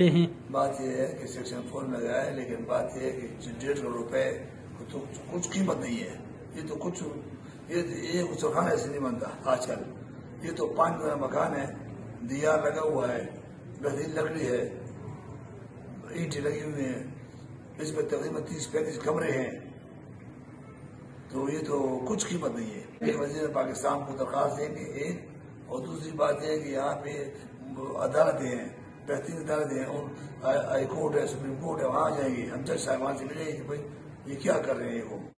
हैं। बात यह है कि सेक्शन फोर में गया है, लेकिन बात यह है कि डेढ़ करोड़ रुपए तो कुछ कीमत नहीं है। ये तो कुछ, ये ये चौखाना ऐसे नहीं बनता आजकल। ये तो पाँच मेरा मकान है दिया लगा हुआ है बेहतरीन लकड़ी है, ईंटें लगी हुई है, इसमें तकरीबन तीस पैंतीस कमरे हैं। तो ये तो कुछ कीमत नहीं है। एक वज़ीर पाकिस्तान को दरखास्त देंगे, एक, और दूसरी बात यह है कि यहाँ पे अदालतें हैं। बेहतरीन अदालत है, और हाई कोर्ट है सुप्रीम कोर्ट है, वहाँ जाएँगे, हम जज साहब वहाँ से मिलेंगे भाई, ये क्या कर रहे हैं वो?